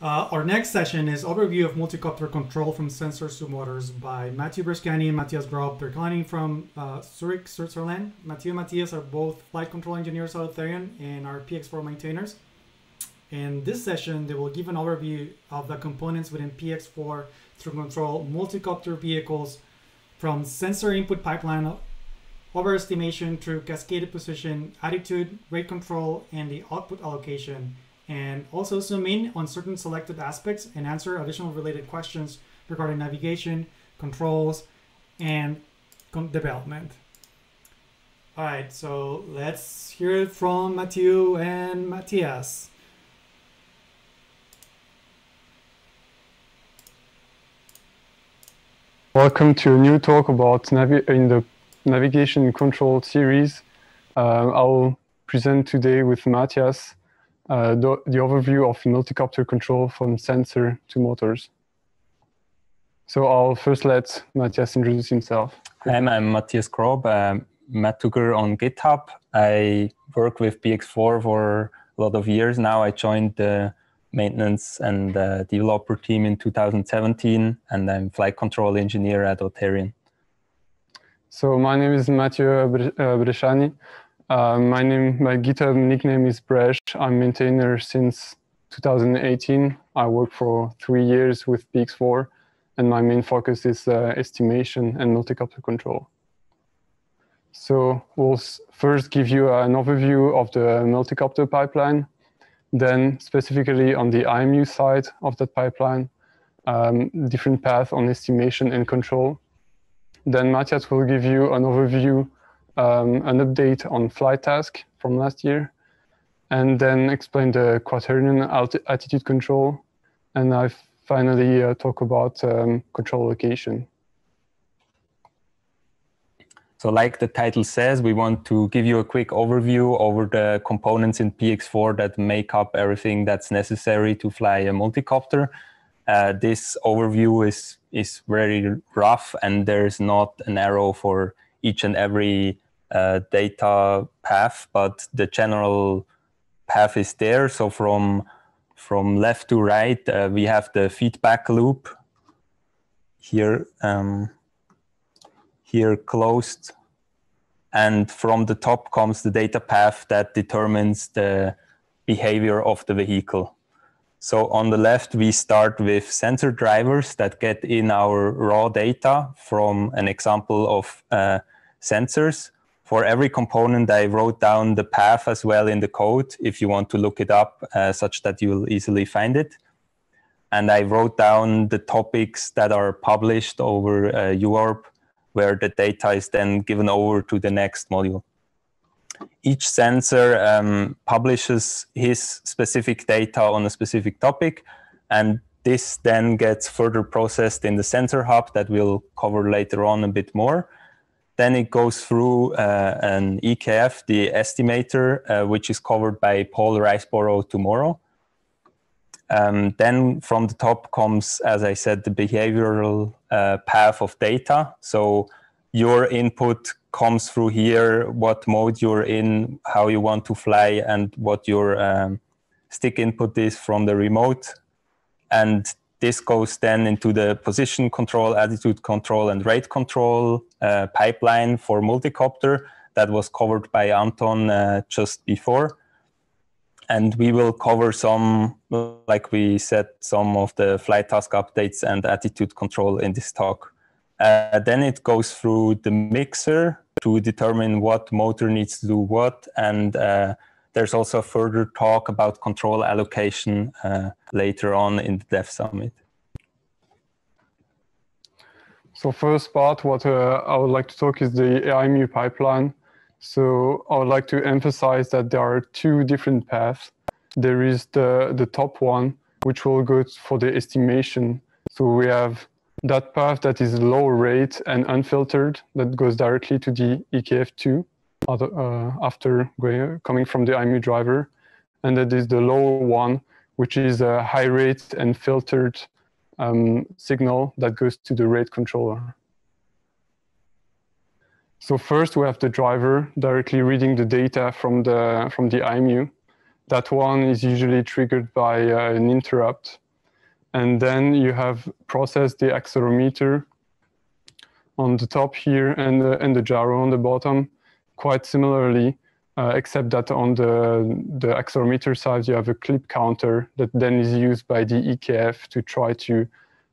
Uh, our next session is overview of multi-copter control from sensors to motors by Matthew Bresciani and Matthias Grob. They're calling from uh, Zurich, Switzerland. Matthew and Matthias are both flight control engineers at Therion and are PX4 maintainers. In this session, they will give an overview of the components within PX4 to control multi-copter vehicles from sensor input pipeline overestimation through cascaded position, attitude, rate control, and the output allocation and also zoom in on certain selected aspects and answer additional related questions regarding navigation, controls, and development. All right, so let's hear it from Matthew and Matthias. Welcome to a new talk about navi in the navigation control series. Uh, I'll present today with Matthias the, the, overview of multi-copter control from sensor to motors. So I'll first let Matthias introduce himself. Hi, I'm Matthias Grob, um, MaEtUgR on GitHub. I work with PX4 for a lot of years now. I joined the maintenance and uh, developer team in 2017, and I'm flight control engineer at Auterion. So my name is Mathieu Bresciani. Uh, my name, my GitHub nickname is bresch. I'm maintainer since 2018. I work for three years with PX4, and my main focus is uh, estimation and multi-copter control. So we'll first give you an overview of the multi-copter pipeline, then specifically on the IMU side of that pipeline, um, different paths on estimation and control. Then Matthias will give you an overview um, an update on flight task from last year, and then explain the quaternion attitude control, and I finally uh, talk about um, control allocation. So like the title says, we want to give you a quick overview over the components in PX4 that make up everything that's necessary to fly a multicopter. Uh, this overview is, is very rough and there's not an arrow for each and every uh, data path, but the general path is there. So from from left to right, uh, we have the feedback loop here um, here closed, and from the top comes the data path that determines the behavior of the vehicle. So on the left, we start with sensor drivers that get in our raw data from an example of uh, sensors for every component, I wrote down the path as well in the code if you want to look it up uh, such that you'll easily find it. And I wrote down the topics that are published over uh, where the data is then given over to the next module. Each sensor um, publishes his specific data on a specific topic, and this then gets further processed in the sensor hub that we'll cover later on a bit more then it goes through uh, an EKF, the estimator, uh, which is covered by Paul Riseborough tomorrow. Um, then from the top comes, as I said, the behavioral uh, path of data. So your input comes through here, what mode you're in, how you want to fly, and what your um, stick input is from the remote. And this goes then into the position control, attitude control, and rate control uh, pipeline for multicopter that was covered by Anton uh, just before. And we will cover some, like we said, some of the flight task updates and attitude control in this talk. Uh, then it goes through the mixer to determine what motor needs to do what and uh, there's also further talk about control allocation uh, later on in the Dev Summit. So first part, what uh, I would like to talk is the IMU pipeline. So I would like to emphasize that there are two different paths. There is the, the top one, which will go for the estimation. So we have that path that is low rate and unfiltered that goes directly to the EKF2 uh, after coming from the IMU driver. And that is the low one, which is a high rate and filtered um, signal that goes to the rate controller. So first we have the driver directly reading the data from the, from the IMU. That one is usually triggered by uh, an interrupt And then you have processed the accelerometer on the top here and the, and the gyro on the bottom quite similarly, uh, except that on the, the accelerometer side, you have a clip counter that then is used by the EKF to try to,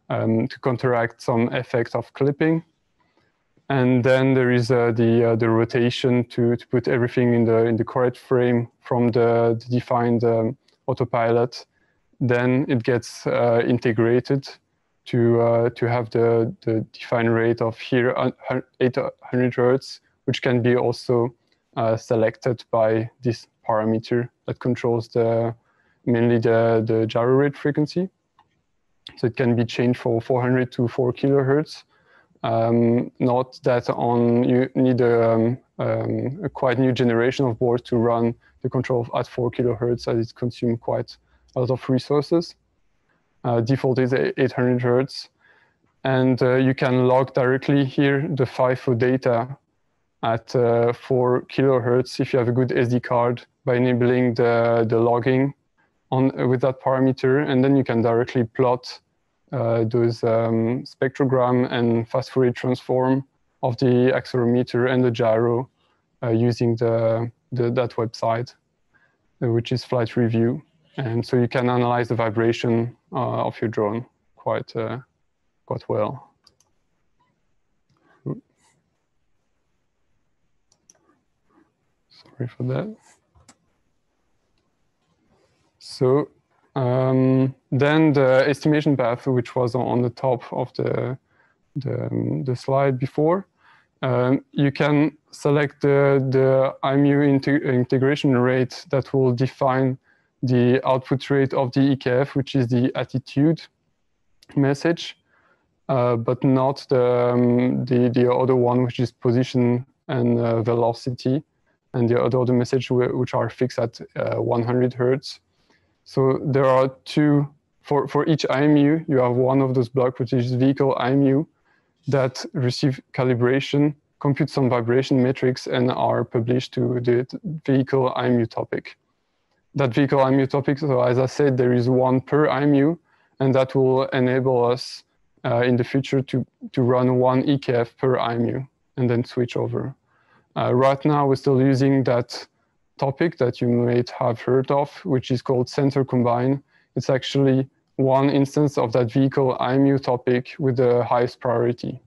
um, to counteract some effect of clipping. And then there is uh, the, uh, the rotation to, to put everything in the, in the correct frame from the, the defined um, autopilot. Then it gets uh, integrated to, uh, to have the, the defined rate of here 800 hertz which can be also uh, selected by this parameter that controls the mainly the, the gyro rate frequency. So it can be changed from 400 to 4 kilohertz. Um, not that on you need a, um, um, a, quite new generation of boards to run the control at 4 kilohertz as it consumes quite a lot of resources. Uh, default is 800 hertz. And uh, you can log directly here the FIFO data at uh, 4 kilohertz if you have a good SD card by enabling the, the logging on with that parameter. And then you can directly plot uh, those um, spectrogram and fast Fourier transform of the accelerometer and the gyro uh, using the, the, that website, which is Flight Review. And so you can analyze the vibration uh, of your drone quite, uh, quite well. Sorry for that. So um, then the estimation path, which was on the top of the, the, um, the slide before, um, you can select the, the IMU integration rate that will define the output rate of the EKF, which is the attitude message, uh, but not the, um, the, the other one, which is position and uh, velocity and the other message which are fixed at uh, 100 hertz. So there are two, for, for each IMU, you have one of those blocks, which is vehicle IMU, that receive calibration, compute some vibration metrics, and are published to the vehicle IMU topic. That vehicle IMU topic, so as I said, there is one per IMU, and that will enable us uh, in the future to, to run one EKF per IMU and then switch over. Uh, right now, we're still using that topic that you might have heard of, which is called sensor combine. It's actually one instance of that vehicle IMU topic with the highest priority.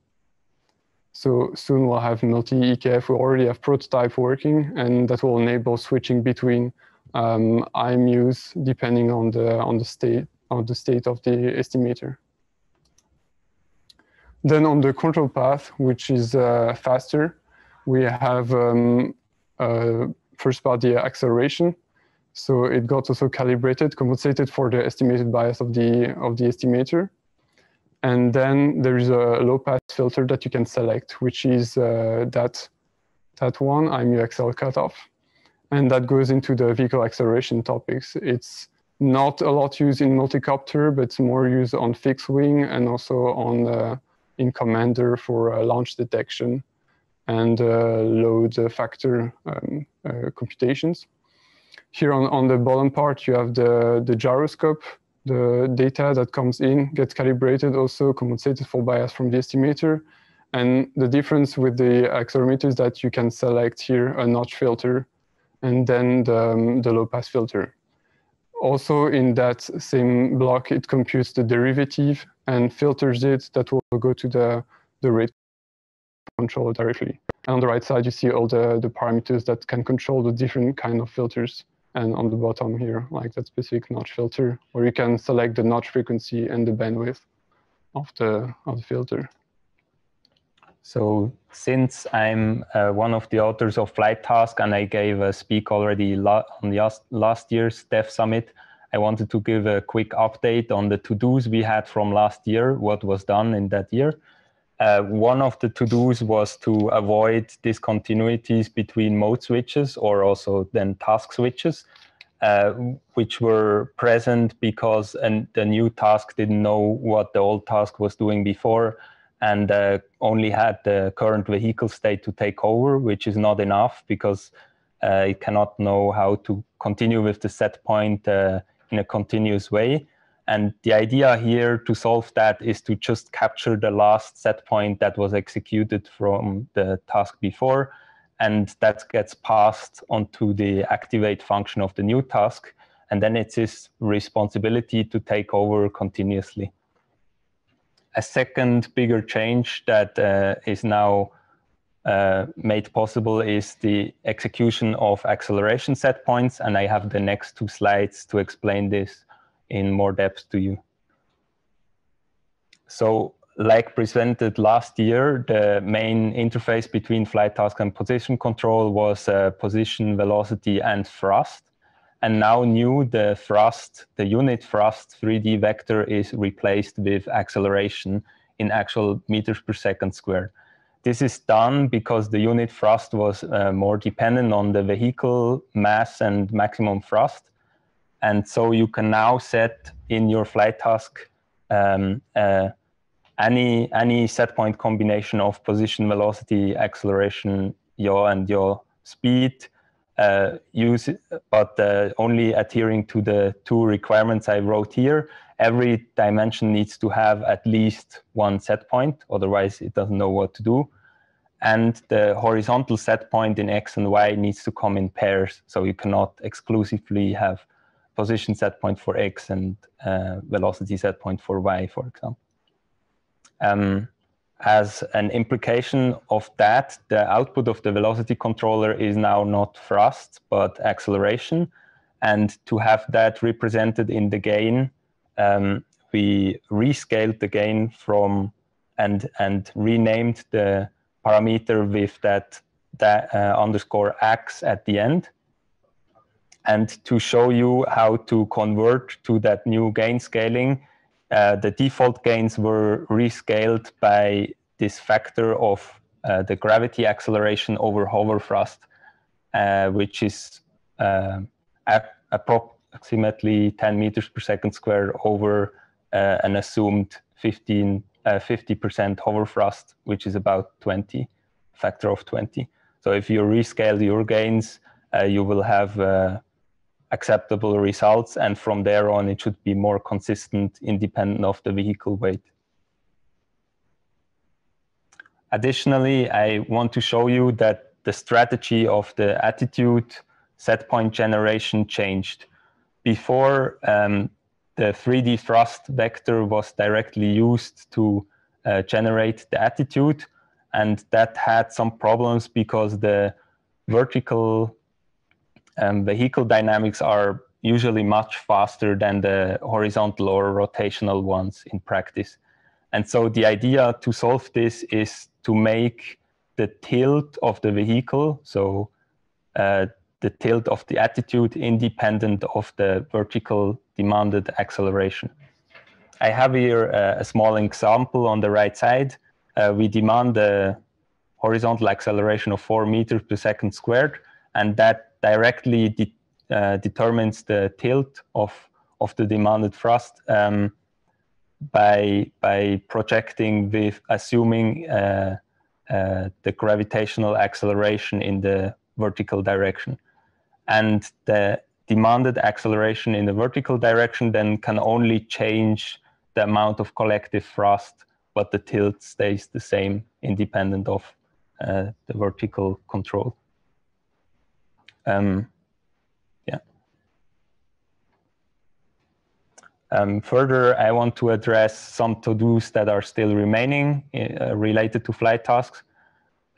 So soon we'll have multi-EKF. We already have prototype working, and that will enable switching between um, IMUs depending on the on the state on the state of the estimator. Then on the control path, which is uh, faster, we have um, first part the acceleration. So it got also calibrated, compensated for the estimated bias of the of the estimator. And then there is a low pass filter that you can select, which is uh, that that one, IMU-XL cutoff. And that goes into the vehicle acceleration topics. It's not a lot used in multicopter, but it's more used on fixed wing and also on uh, in Commander for uh, launch detection and uh, load factor um, uh, computations. Here on, on the bottom part, you have the, the gyroscope. The data that comes in gets calibrated, also compensated for bias from the estimator. And the difference with the accelerometer is that you can select here a notch filter and then the, um, the low pass filter. Also in that same block, it computes the derivative and filters it that will go to the, the rate control directly. And on the right side, you see all the, the parameters that can control the different kind of filters. And on the bottom here, like that specific notch filter, where you can select the notch frequency and the bandwidth of the, of the filter. So since I'm uh, one of the authors of Flight Task and I gave a speak already on the last year's Dev Summit, I wanted to give a quick update on the to-dos we had from last year, what was done in that year. Uh, one of the to-dos was to avoid discontinuities between mode switches or also then task switches, uh, which were present because an, the new task didn't know what the old task was doing before and uh, only had the current vehicle state to take over, which is not enough because uh, it cannot know how to continue with the set point uh, in a continuous way. And the idea here to solve that is to just capture the last set point that was executed from the task before. And that gets passed onto the activate function of the new task. And then it's his responsibility to take over continuously. A second bigger change that uh, is now uh, made possible is the execution of acceleration set points. And I have the next two slides to explain this in more depth to you. So like presented last year, the main interface between flight task and position control was uh, position, velocity, and thrust. And now new, the thrust, the unit thrust 3D vector is replaced with acceleration in actual meters per second squared. This is done because the unit thrust was uh, more dependent on the vehicle mass and maximum thrust. And so you can now set in your flight task um, uh, any, any set point combination of position, velocity, acceleration, yaw, and yaw speed, uh, use, but uh, only adhering to the two requirements I wrote here. Every dimension needs to have at least one set point, otherwise it doesn't know what to do. And the horizontal set point in X and Y needs to come in pairs, so you cannot exclusively have position set point for X and uh, velocity set point for Y, for example. Um, as an implication of that, the output of the velocity controller is now not thrust, but acceleration. And to have that represented in the gain, um, we rescaled the gain from and, and renamed the parameter with that, that uh, underscore x at the end. And to show you how to convert to that new gain scaling, uh, the default gains were rescaled by this factor of uh, the gravity acceleration over hover thrust, uh, which is uh, approximately 10 meters per second squared over uh, an assumed 15, 50% hover thrust, which is about 20, factor of 20. So if you rescale your gains, you will have acceptable results. And from there on, it should be more consistent, independent of the vehicle weight. Additionally, I want to show you that the strategy of the attitude set point generation changed. Before, um, the 3D thrust vector was directly used to uh, generate the attitude, and that had some problems because the vertical um, vehicle dynamics are usually much faster than the horizontal or rotational ones in practice. And so the idea to solve this is to make the tilt of the vehicle, so uh, the tilt of the attitude independent of the vertical demanded acceleration. I have here uh, a small example on the right side. Uh, we demand a horizontal acceleration of four meters per second squared, and that directly de uh, determines the tilt of, of the demanded thrust um, by, by projecting with assuming uh, uh, the gravitational acceleration in the vertical direction. And the demanded acceleration in the vertical direction then can only change the amount of collective thrust, but the tilt stays the same independent of uh, the vertical control. Um, yeah. Um, further, I want to address some to-dos that are still remaining uh, related to flight tasks.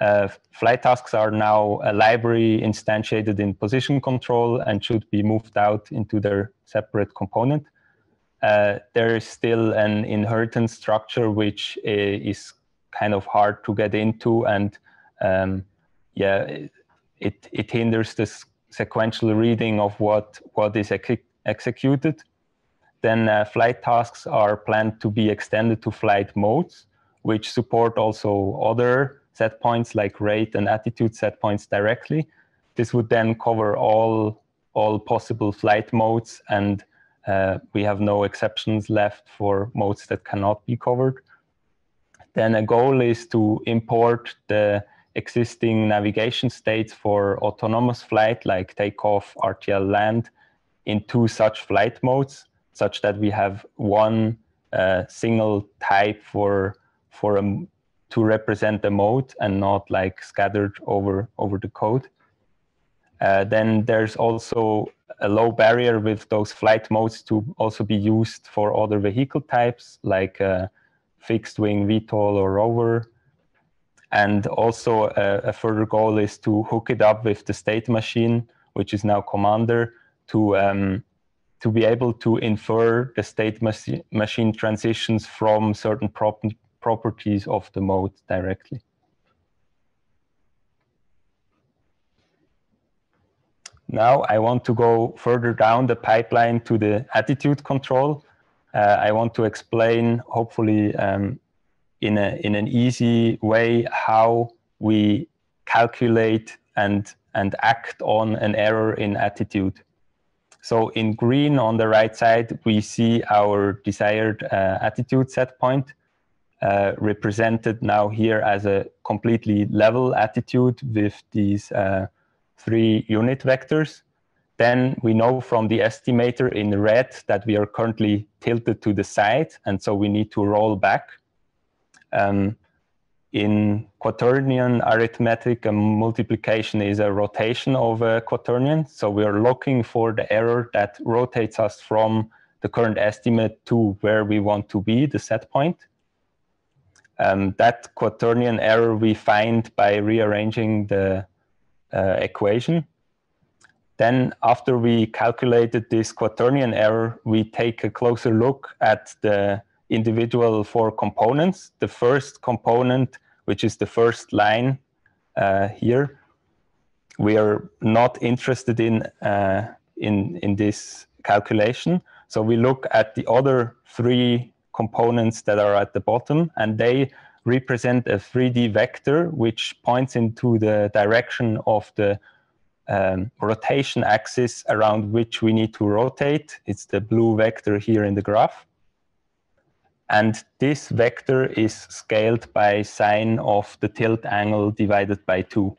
Uh, flight tasks are now a library instantiated in position control and should be moved out into their separate component. Uh, there is still an inheritance structure which uh, is kind of hard to get into and um, yeah, it, it hinders the sequential reading of what, what is ex executed. Then uh, flight tasks are planned to be extended to flight modes, which support also other set points like rate and attitude set points directly. This would then cover all, all possible flight modes and uh, we have no exceptions left for modes that cannot be covered. Then a goal is to import the existing navigation states for autonomous flight like takeoff, RTL land into such flight modes such that we have one uh, single type for for a, to represent the mode and not like scattered over over the code. Uh, then there's also a low barrier with those flight modes to also be used for other vehicle types like uh, fixed wing VTOL or rover. And also a, further goal is to hook it up with the state machine, which is now Commander, to um, to be able to infer the state machine transitions from certain prop properties of the mode directly. Now I want to go further down the pipeline to the attitude control. Uh, I want to explain, hopefully um, in, a, in an easy way, how we calculate and, and act on an error in attitude. So in green on the right side, we see our desired uh, attitude set point uh, represented now here as a completely level attitude with these uh, three unit vectors. Then we know from the estimator in red that we are currently tilted to the side, and so we need to roll back. Um, in quaternion arithmetic, a multiplication is a rotation of a quaternion. So we are looking for the error that rotates us from the current estimate to where we want to be, the set point. Um, that quaternion error we find by rearranging the uh, equation. Then after we calculated this quaternion error, we take a closer look at the individual four components. The first component, which is the first line uh, here, we are not interested in, uh, in, in this calculation. So we look at the other three components that are at the bottom, and they represent a 3D vector which points into the direction of the um, rotation axis around which we need to rotate. It's the blue vector here in the graph. And this vector is scaled by sine of the tilt angle divided by 2.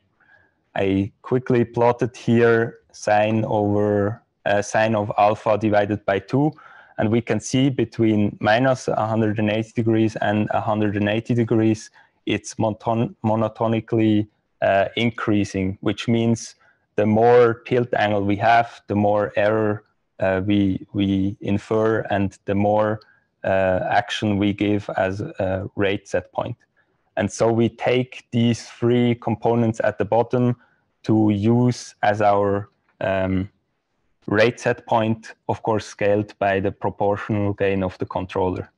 I quickly plotted here sine over uh, sine of alpha divided by 2 and we can see between minus 180 degrees and 180 degrees, it's monoton monotonically uh, increasing, which means the more tilt angle we have, the more error uh, we, we infer and the more action we give as a rate set point. And so we take these three components at the bottom to use as our um, rate set point, of course, scaled by the proportional gain of the controller.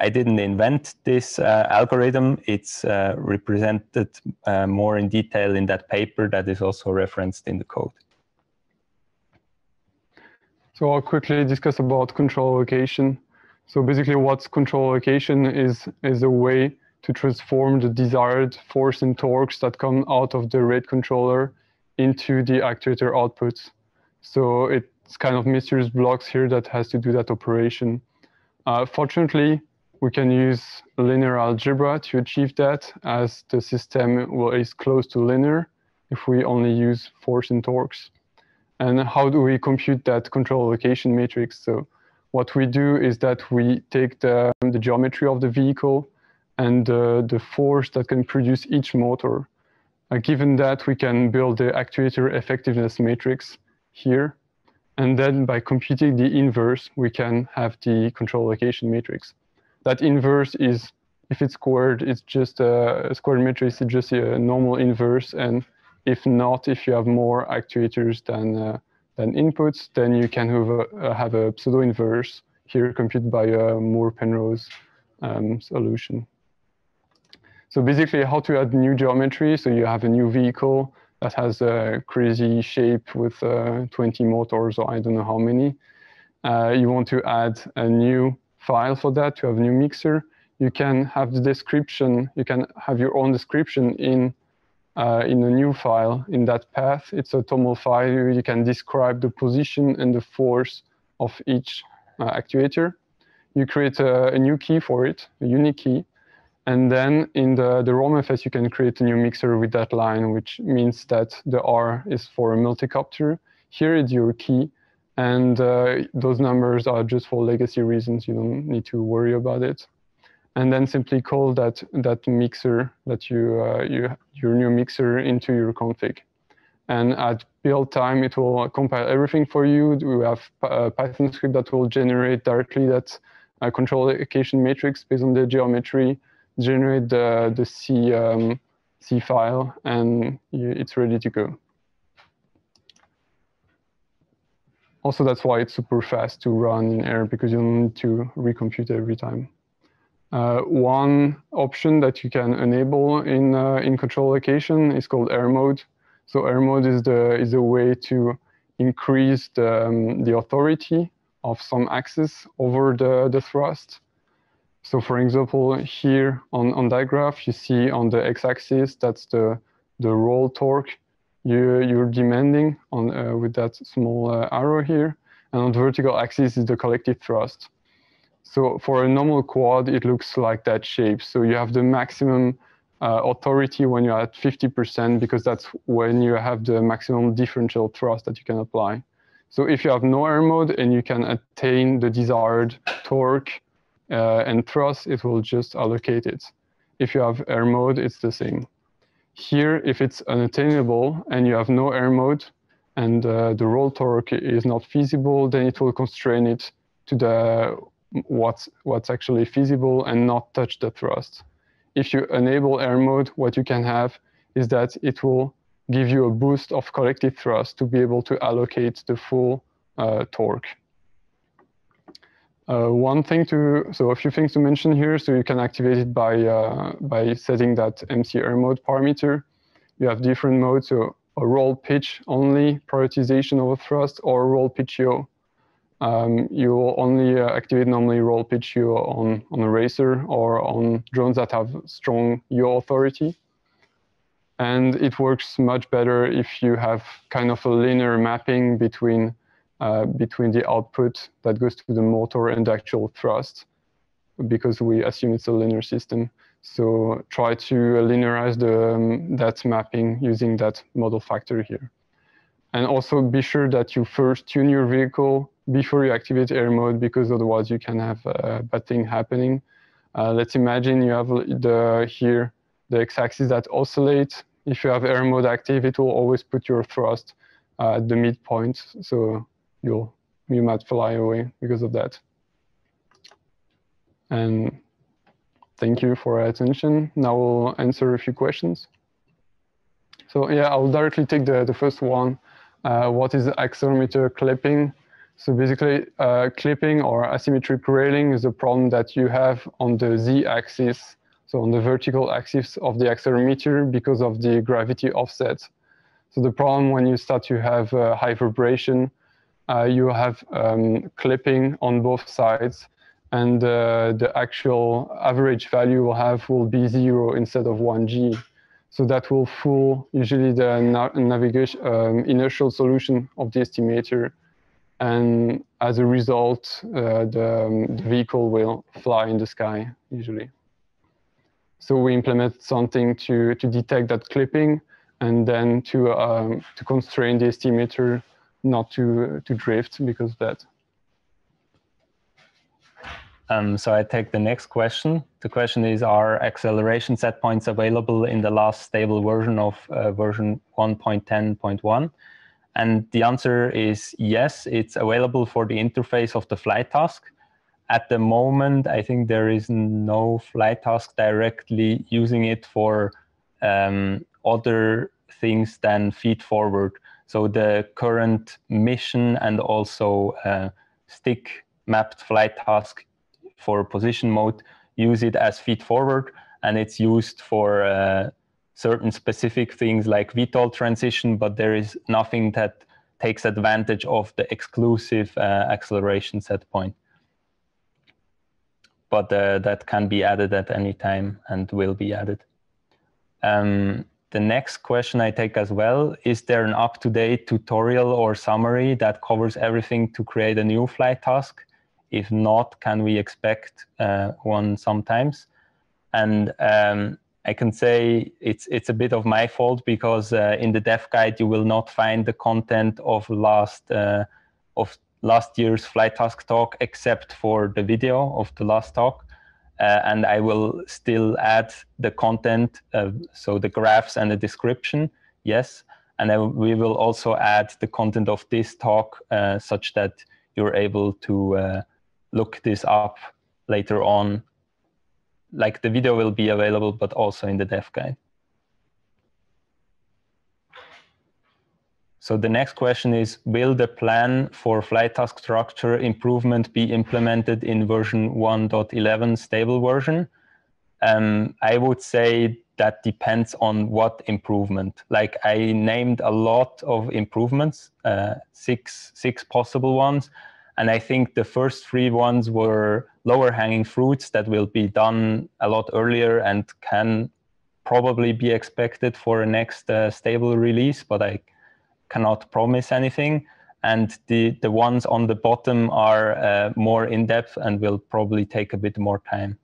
I didn't invent this uh, algorithm. It's uh, represented uh, more in detail in that paper that is also referenced in the code. So I'll quickly discuss about control allocation. So basically what's control allocation is, is a way to transform the desired force and torques that come out of the rate controller into the actuator outputs. So it's kind of mysterious blocks here that has to do that operation. Uh, fortunately, we can use linear algebra to achieve that as the system will, is close to linear if we only use force and torques. And how do we compute that control allocation matrix? So what we do is that we take the, the geometry of the vehicle and uh, the force that can produce each motor. Uh, given that, we can build the actuator effectiveness matrix here. And then by computing the inverse, we can have the control allocation matrix. That inverse is, if it's squared, it's just a, a squared matrix, it's just a normal inverse. And if not, if you have more actuators than, uh, than inputs, then you can have a, have a pseudo inverse here computed by a Moore-Penrose um, solution. So basically how to add new geometry. So you have a new vehicle, that has a crazy shape with uh, 20 motors or I don't know how many. Uh, you want to add a new file for that to have a new mixer. You can have the description, you can have your own description in uh, in a new file in that path. It's a TOML file. You can describe the position and the force of each uh, actuator. You create a, a new key for it, a unique key. And then in the, the ROMFS, you can create a new mixer with that line, which means that the R is for a multicopter. Here is your key, And uh, those numbers are just for legacy reasons. You don't need to worry about it. And then simply call that that mixer that you uh, you your new mixer into your config. And at build time, it will compile everything for you. We have a Python script that will generate directly that uh, control allocation matrix based on the geometry, generate the the C um, C file, and it's ready to go. Also, that's why it's super fast to run in air because you don't need to recompute every time. Uh, one option that you can enable in uh, in control allocation is called air mode. So air mode is the is a way to increase the um, the authority of some axis over the the thrust. So for example, here on on that graph, you see on the x-axis that's the the roll torque you, you're demanding on uh, with that small uh, arrow here. And on the vertical axis is the collective thrust. So for a normal quad, it looks like that shape. So you have the maximum uh, authority when you're at 50% because that's when you have the maximum differential thrust that you can apply. So if you have no air mode and you can attain the desired torque uh, and thrust, it will just allocate it. If you have air mode, it's the same. Here, if it's unattainable and you have no air mode and uh, the roll torque is not feasible, then it will constrain it to the what's, what's actually feasible and not touch the thrust. If you enable air mode, what you can have is that it will give you a boost of collective thrust to be able to allocate the full uh, torque. Uh, one thing to, so a few things to mention here. So you can activate it by, uh, by setting that MC_AIRMODE parameter. You have different modes, so a roll pitch only, prioritization over thrust, or roll pitch yaw. Um, you will only uh, activate normally roll pitch yaw on, on a racer or on drones that have strong yaw authority. And it works much better if you have kind of a linear mapping between uh, between the output that goes to the motor and the actual thrust, because we assume it's a linear system. So try to linearize the, um, that mapping using that model factor here. And also be sure that you first tune your vehicle before you activate air mode, because otherwise you can have a bad thing happening. Uh, let's imagine you have the here the x-axis that oscillates. If you have air mode active, it will always put your thrust uh, at the midpoint. So you'll you might fly away because of that. And thank you for attention. Now we'll answer a few questions. So yeah, I'll directly take the, the first one. Uh, what is accelerometer clipping? So basically, uh, clipping or asymmetric railing is a problem that you have on the z-axis, so on the vertical axis of the accelerometer because of the gravity offset. So the problem when you start to have uh, high vibration uh, you have um, clipping on both sides and uh, the actual average value will have will be zero instead of 1g. So that will fool usually the na navigation um, inertial solution of the estimator. And as a result, uh, the, um, the, vehicle will fly in the sky usually. So we implement something to, to detect that clipping and then to, um, to constrain the estimator not to to drift because of that. Um, so I take the next question. The question is, are acceleration set points available in the last stable version of uh, version 1.10.1? And the answer is yes, it's available for the interface of the flight task. At the moment, I think there is no flight task directly using it for um, other things than feed forward. So the current mission and also uh, stick mapped flight task for position mode use it as feed forward and it's used for uh, certain specific things like VTOL transition, but there is nothing that takes advantage of the exclusive uh, acceleration set point. But uh, that can be added at any time and will be added. Um, the next question I take as well, is there an up-to-date tutorial or summary that covers everything to create a new flight task? If not, can we expect uh, one sometimes? And um, I can say it's it's a bit of my fault because uh, in the dev guide you will not find the content of last uh, of last year's Flight Task talk, except for the video of the last talk. Uh, and I will still add the content, uh, so the graphs and the description, yes. And I, we will also add the content of this talk uh, such that you're able to uh, look this up later on. Like the video will be available, but also in the dev guide. So the next question is, will the plan for flight task structure improvement be implemented in version 1.11 stable version? Um, I would say that depends on what improvement. Like I named a lot of improvements, uh, six, six possible ones. And I think the first three ones were lower hanging fruits that will be done a lot earlier and can probably be expected for a next uh, stable release, but I cannot promise anything. And the, the ones on the bottom are uh, more in depth and will probably take a bit more time.